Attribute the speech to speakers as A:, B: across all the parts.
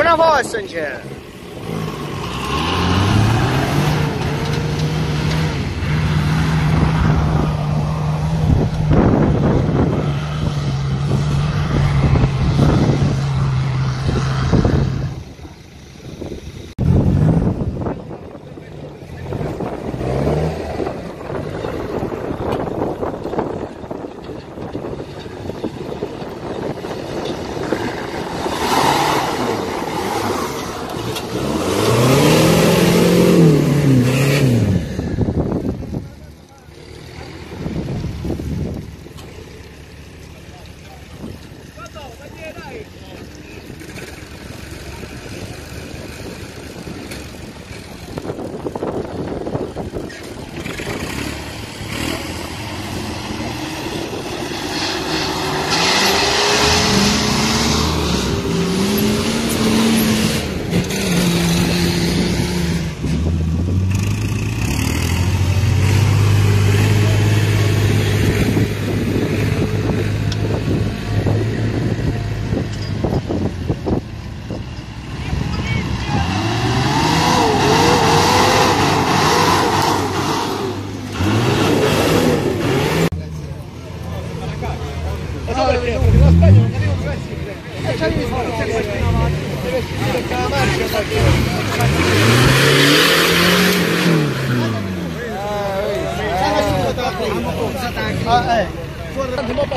A: Buona voce, Angela!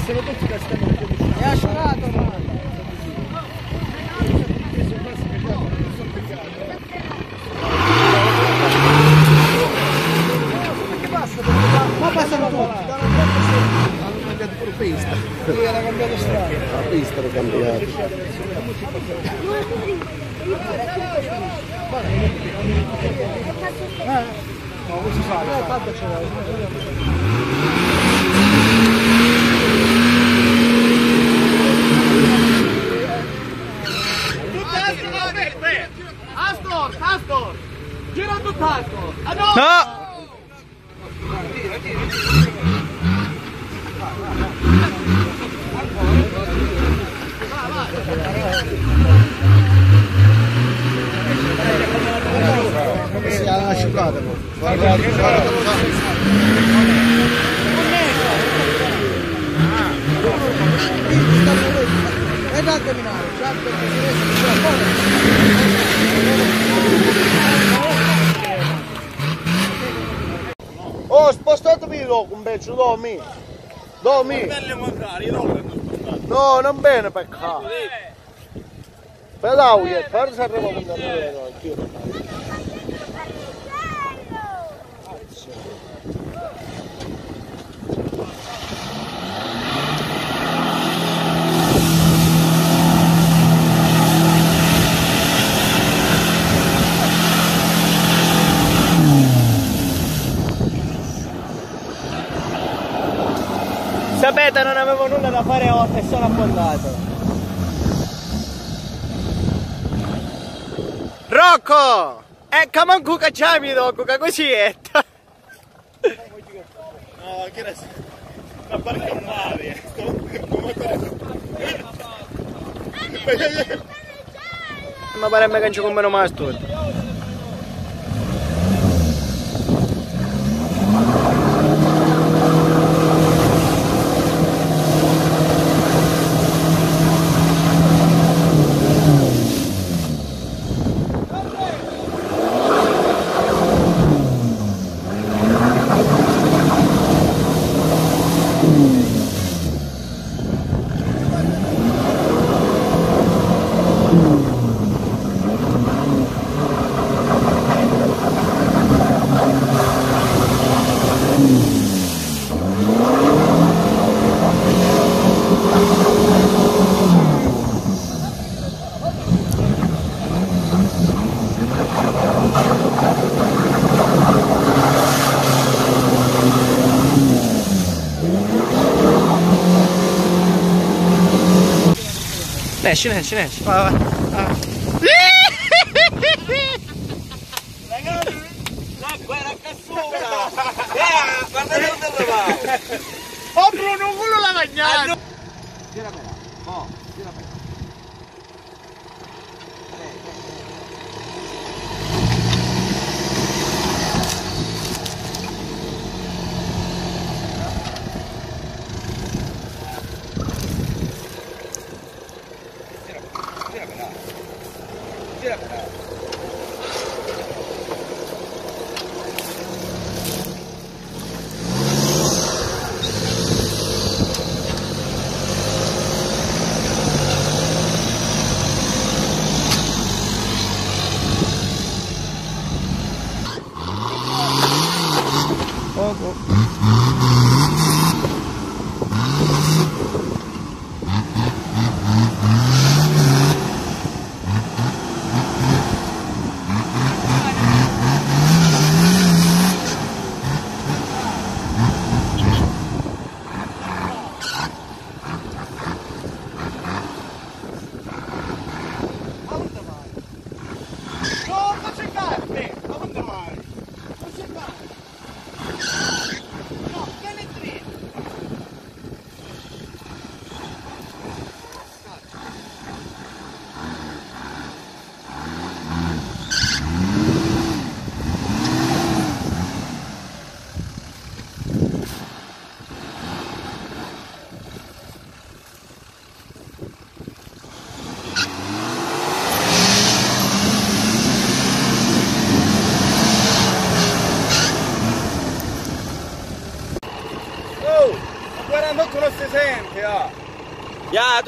A: Passano tutti questi È asciugato ormai. Ma passano tutti. Hanno cambiato pure pista. Sì, hanno cambiato strada. La pista l'ho cambiata. Eh, no, questo sale. Si è asciugato? Guarda, guarda, È da camminare, già Oh, spostatemi dopo un pezzo,
B: magari, io non prendo spostato.
A: No, non bene peccato. Però, io, forse arrivo con te, anch'io.
C: Sapete, non avevo nulla da fare e sono affondato. Rocco! E come un cuca c'hai Rocco, che così è?
B: No, che era... Una barca in mare.
C: Ma pare che non Mm. ないしないしないし
B: ああえー L'acqua era cassola! Eh, guardate dove va!
A: Oh, Bruno, quello l'ha bagnato!
B: Tira bella, oh, tira bella. Eh, eh, eh.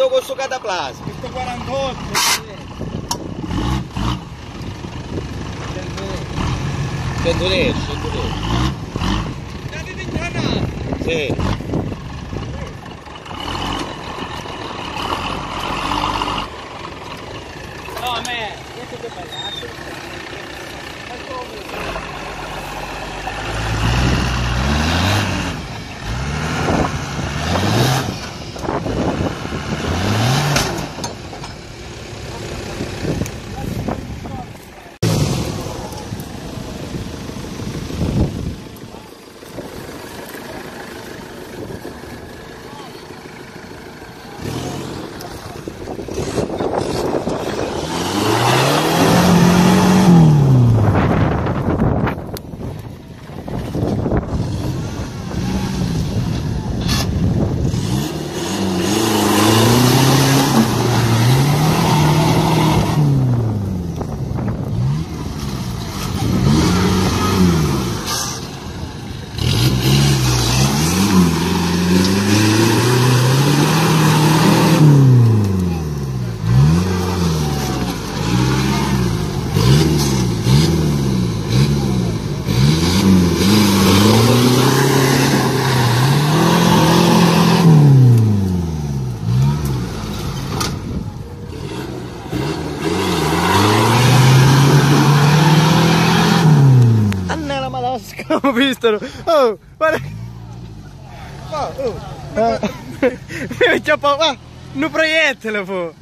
B: Ya, tu con questo cataplasma.
A: Questo 48!
B: 110, 110.
A: Date di granata!
B: Sì.
C: No, a me. Questo che fai? Annela Malasca, visto. Oh, guarda.
A: Oh, oh!
C: Mi c'è po'. Ah, un proiettile fu.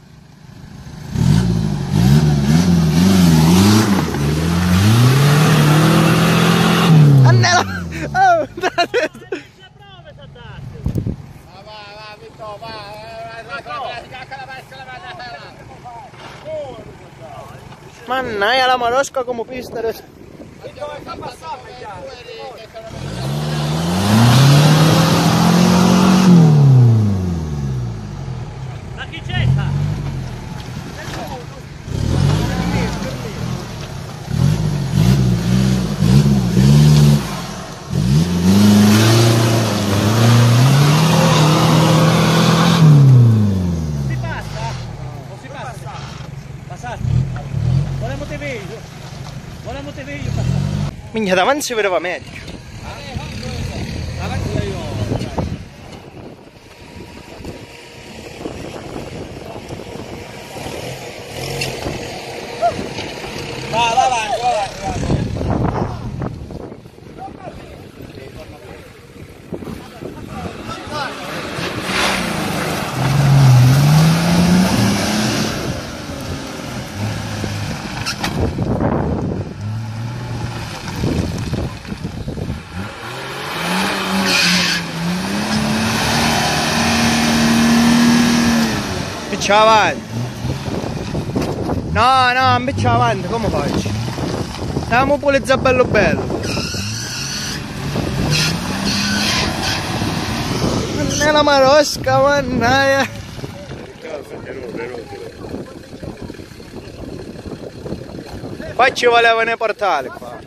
C: Annela. Oh, da testa. Mannaia la marosca come pista adesso.
D: La chi c'è sta? Si passa? Non si passa? Passate. Volevamo te veglio. Volevamo te veglio passare.
C: Minchia, davanti chaval. No, no, invece avanti, come faccio? Andiamo pure bello bello. Non è la marosca, mannaia. Qua ci voleva ne portare qua.